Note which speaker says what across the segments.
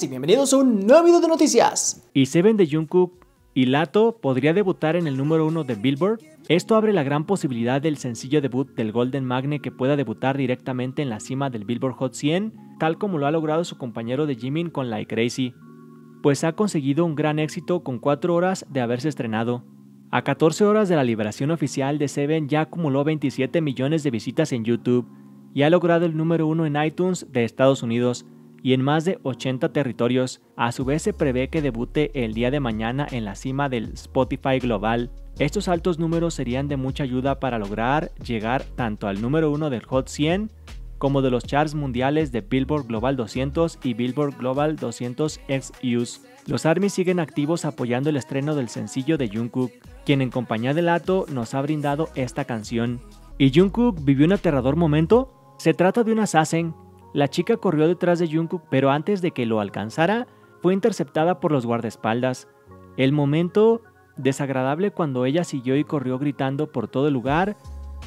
Speaker 1: y bienvenidos a un nuevo video de noticias.
Speaker 2: Y Seven de Jungkook y Lato podría debutar en el número uno de Billboard. Esto abre la gran posibilidad del sencillo debut del Golden Magne que pueda debutar directamente en la cima del Billboard Hot 100, tal como lo ha logrado su compañero de Jimin con Like Crazy, pues ha conseguido un gran éxito con 4 horas de haberse estrenado. A 14 horas de la liberación oficial de Seven ya acumuló 27 millones de visitas en YouTube y ha logrado el número uno en iTunes de Estados Unidos y en más de 80 territorios. A su vez se prevé que debute el día de mañana en la cima del Spotify Global. Estos altos números serían de mucha ayuda para lograr llegar tanto al número uno del Hot 100 como de los charts mundiales de Billboard Global 200 y Billboard Global 200 X-Use. Los ARMY siguen activos apoyando el estreno del sencillo de Jungkook, quien en compañía de Lato nos ha brindado esta canción. ¿Y Jungkook vivió un aterrador momento? Se trata de un assassin. La chica corrió detrás de Jungkook, pero antes de que lo alcanzara, fue interceptada por los guardaespaldas. El momento desagradable cuando ella siguió y corrió gritando por todo el lugar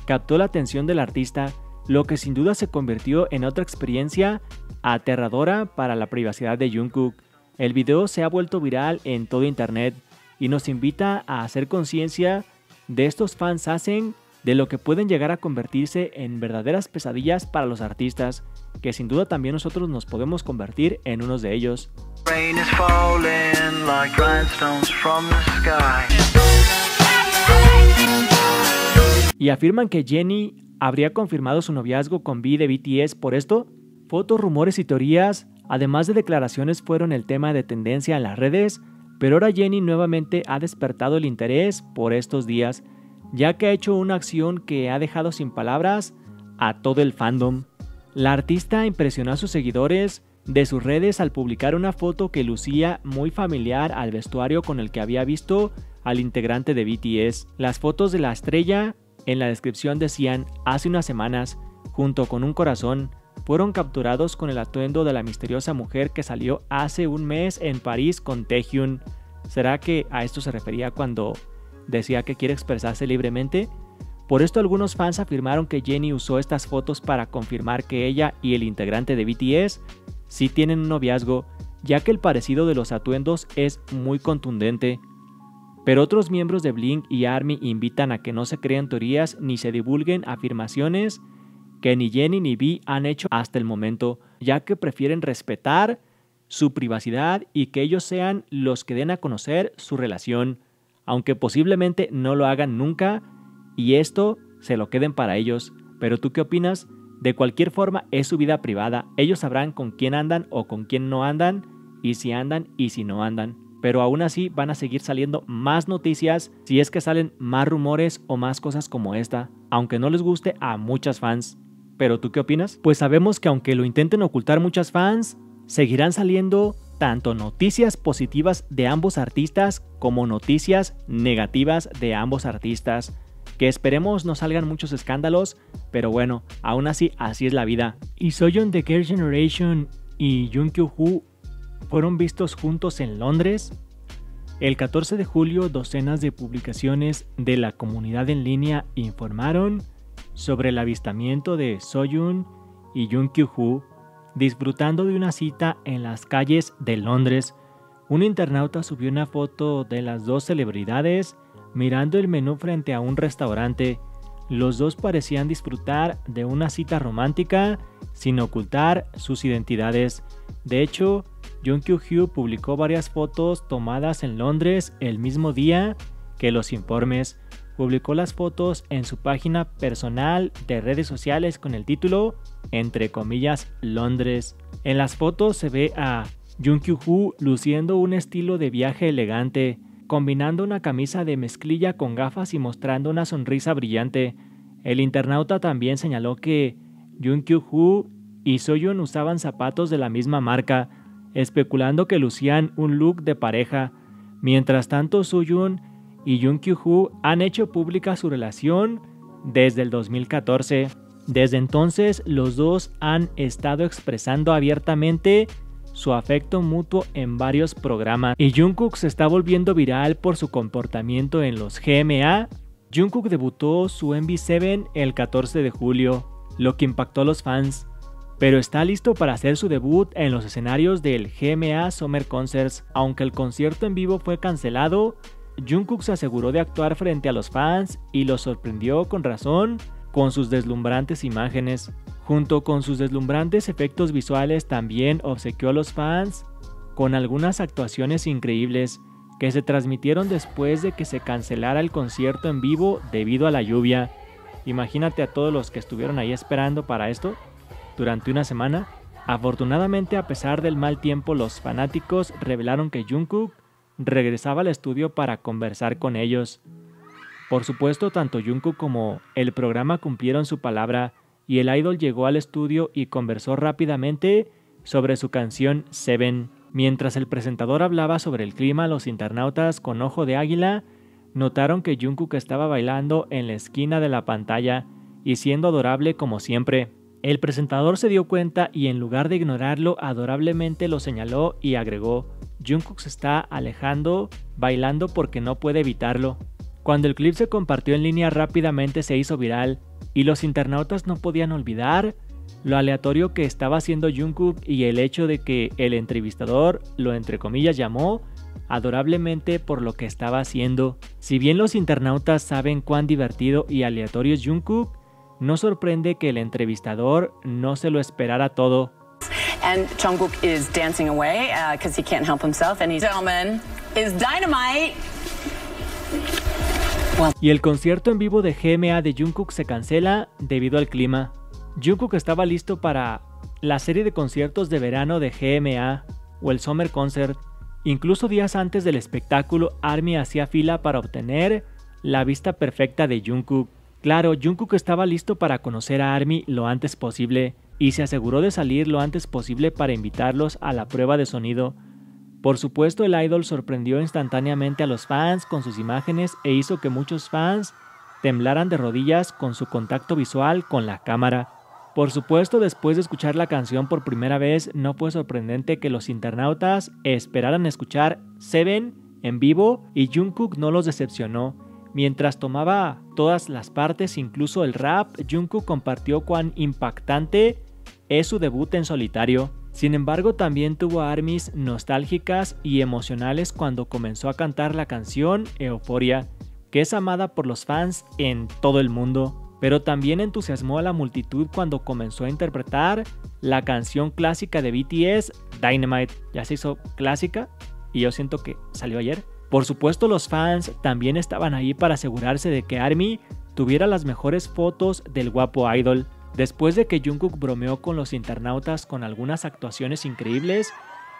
Speaker 2: captó la atención del artista, lo que sin duda se convirtió en otra experiencia aterradora para la privacidad de Jungkook. El video se ha vuelto viral en todo internet y nos invita a hacer conciencia de estos fans hacen de lo que pueden llegar a convertirse en verdaderas pesadillas para los artistas, que sin duda también nosotros nos podemos convertir en unos de ellos. Y afirman que Jenny habría confirmado su noviazgo con V de BTS por esto. Fotos, rumores y teorías, además de declaraciones, fueron el tema de tendencia en las redes, pero ahora Jenny nuevamente ha despertado el interés por estos días ya que ha hecho una acción que ha dejado sin palabras a todo el fandom. La artista impresionó a sus seguidores de sus redes al publicar una foto que lucía muy familiar al vestuario con el que había visto al integrante de BTS. Las fotos de la estrella en la descripción decían hace unas semanas, junto con un corazón, fueron capturados con el atuendo de la misteriosa mujer que salió hace un mes en París con Taehyun. ¿Será que a esto se refería cuando decía que quiere expresarse libremente. Por esto algunos fans afirmaron que Jenny usó estas fotos para confirmar que ella y el integrante de BTS sí tienen un noviazgo, ya que el parecido de los atuendos es muy contundente. Pero otros miembros de Blink y Army invitan a que no se crean teorías ni se divulguen afirmaciones que ni Jenny ni B han hecho hasta el momento, ya que prefieren respetar su privacidad y que ellos sean los que den a conocer su relación aunque posiblemente no lo hagan nunca y esto se lo queden para ellos. Pero tú qué opinas? De cualquier forma es su vida privada, ellos sabrán con quién andan o con quién no andan y si andan y si no andan. Pero aún así van a seguir saliendo más noticias si es que salen más rumores o más cosas como esta, aunque no les guste a muchas fans. ¿Pero tú qué opinas? Pues sabemos que aunque lo intenten ocultar muchas fans, seguirán saliendo tanto noticias positivas de ambos artistas como noticias negativas de ambos artistas. Que esperemos no salgan muchos escándalos, pero bueno, aún así así es la vida. Y Soyeon de Girl Generation y Jungkook fueron vistos juntos en Londres. El 14 de julio, docenas de publicaciones de la comunidad en línea informaron sobre el avistamiento de Soyun y Jungkook Disfrutando de una cita en las calles de Londres, un internauta subió una foto de las dos celebridades mirando el menú frente a un restaurante. Los dos parecían disfrutar de una cita romántica sin ocultar sus identidades. De hecho, Jung Kyu publicó varias fotos tomadas en Londres el mismo día que los informes. Publicó las fotos en su página personal de redes sociales con el título entre comillas, Londres. En las fotos se ve a Jung Kyu luciendo un estilo de viaje elegante, combinando una camisa de mezclilla con gafas y mostrando una sonrisa brillante. El internauta también señaló que Jung Kyu y Soyeon usaban zapatos de la misma marca, especulando que lucían un look de pareja. Mientras tanto, Soyeon y Jung han hecho pública su relación desde el 2014. Desde entonces, los dos han estado expresando abiertamente su afecto mutuo en varios programas y Jungkook se está volviendo viral por su comportamiento en los GMA. Jungkook debutó su MV7 el 14 de julio, lo que impactó a los fans. pero está listo para hacer su debut en los escenarios del GMA Summer Concerts. Aunque el concierto en vivo fue cancelado, Jungkook se aseguró de actuar frente a los fans y los sorprendió con razón con sus deslumbrantes imágenes. Junto con sus deslumbrantes efectos visuales también obsequió a los fans con algunas actuaciones increíbles que se transmitieron después de que se cancelara el concierto en vivo debido a la lluvia. Imagínate a todos los que estuvieron ahí esperando para esto durante una semana. Afortunadamente, a pesar del mal tiempo, los fanáticos revelaron que Jungkook regresaba al estudio para conversar con ellos. Por supuesto, tanto Jungkook como el programa cumplieron su palabra y el idol llegó al estudio y conversó rápidamente sobre su canción Seven. Mientras el presentador hablaba sobre el clima, los internautas con ojo de águila notaron que Jungkook estaba bailando en la esquina de la pantalla y siendo adorable como siempre. El presentador se dio cuenta y en lugar de ignorarlo, adorablemente lo señaló y agregó, Jungkook se está alejando, bailando porque no puede evitarlo. Cuando el clip se compartió en línea rápidamente se hizo viral y los internautas no podían olvidar lo aleatorio que estaba haciendo Jungkook y el hecho de que el entrevistador lo entre comillas llamó adorablemente por lo que estaba haciendo. Si bien los internautas saben cuán divertido y aleatorio es Jungkook, no sorprende que el entrevistador no se lo esperara todo. Y el concierto en vivo de GMA de Jungkook se cancela debido al clima. Jungkook estaba listo para la serie de conciertos de verano de GMA o el Summer Concert. Incluso días antes del espectáculo, ARMY hacía fila para obtener la vista perfecta de Jungkook. Claro, Jungkook estaba listo para conocer a ARMY lo antes posible y se aseguró de salir lo antes posible para invitarlos a la prueba de sonido. Por supuesto, el idol sorprendió instantáneamente a los fans con sus imágenes e hizo que muchos fans temblaran de rodillas con su contacto visual con la cámara. Por supuesto, después de escuchar la canción por primera vez, no fue sorprendente que los internautas esperaran escuchar Seven en vivo y Jungkook no los decepcionó. Mientras tomaba todas las partes, incluso el rap, Jungkook compartió cuán impactante es su debut en solitario. Sin embargo, también tuvo armies nostálgicas y emocionales cuando comenzó a cantar la canción Euforia, que es amada por los fans en todo el mundo, pero también entusiasmó a la multitud cuando comenzó a interpretar la canción clásica de BTS, Dynamite. Ya se hizo clásica y yo siento que salió ayer. Por supuesto los fans también estaban ahí para asegurarse de que ARMY tuviera las mejores fotos del guapo idol. Después de que Jungkook bromeó con los internautas con algunas actuaciones increíbles,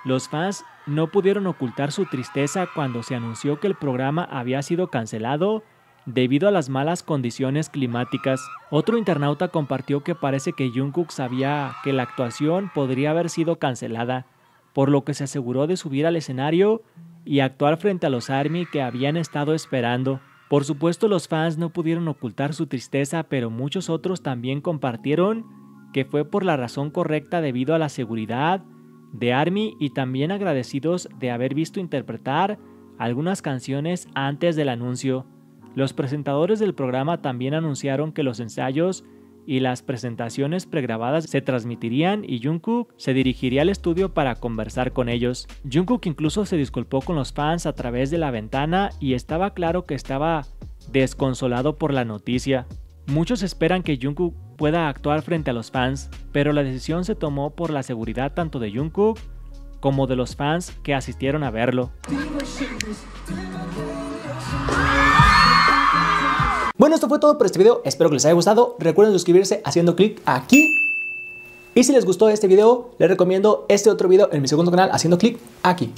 Speaker 2: los fans no pudieron ocultar su tristeza cuando se anunció que el programa había sido cancelado debido a las malas condiciones climáticas. Otro internauta compartió que parece que Jungkook sabía que la actuación podría haber sido cancelada, por lo que se aseguró de subir al escenario y actuar frente a los ARMY que habían estado esperando. Por supuesto los fans no pudieron ocultar su tristeza, pero muchos otros también compartieron que fue por la razón correcta debido a la seguridad de ARMY y también agradecidos de haber visto interpretar algunas canciones antes del anuncio. Los presentadores del programa también anunciaron que los ensayos y las presentaciones pregrabadas se transmitirían y Jungkook se dirigiría al estudio para conversar con ellos. Jungkook incluso se disculpó con los fans a través de la ventana y estaba claro que estaba desconsolado por la noticia. Muchos esperan que Jungkook pueda actuar frente a los fans, pero la decisión se tomó por la seguridad tanto de Jungkook como de los fans que asistieron a verlo.
Speaker 1: Bueno, esto fue todo por este video. Espero que les haya gustado. Recuerden suscribirse haciendo clic aquí. Y si les gustó este video, les recomiendo este otro video en mi segundo canal haciendo clic aquí.